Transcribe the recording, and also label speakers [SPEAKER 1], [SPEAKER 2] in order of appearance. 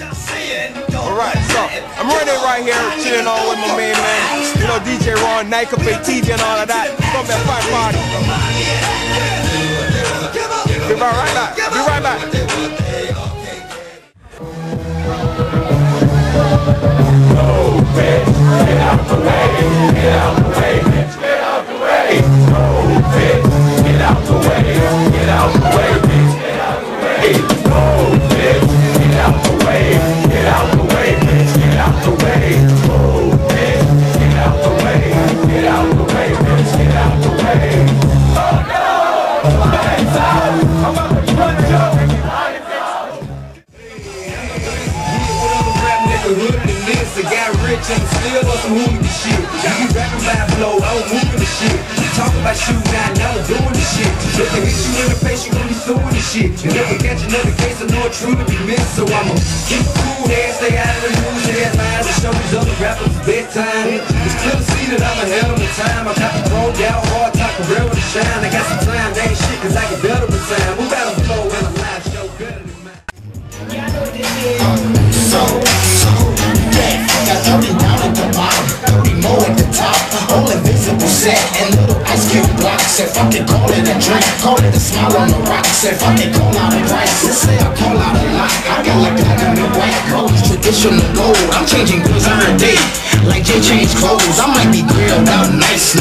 [SPEAKER 1] Alright, so I'm running right here, chilling on with my main man. You know, DJ Ron, Nike, Big TJ and all of that. It's gonna be party. Be right back. Be right back.
[SPEAKER 2] Got rich and still on some hooligan shit. Me rapping by flow, I was moving the shit. Talk about shooting, I never doing the shit. If they hit you in the face, you really suing the shit. You never catch another case, I know it truly be missed. So I'ma keep cool, there, stay out of the news, the headlines, and show these other rappers bedtime. It's clear to see that I'm ahead of my time. I got the road out hard, talk real to shine. I got some time,
[SPEAKER 3] set and little ice cube blocks. If I could call it a drink, call it a smile on the rocks. If I could call out a price, let's say I call out a lot. I got like platinum and white gold, traditional gold. I'm changing goods every day, like Jay changed clothes. I might be grilled out nice,